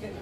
けど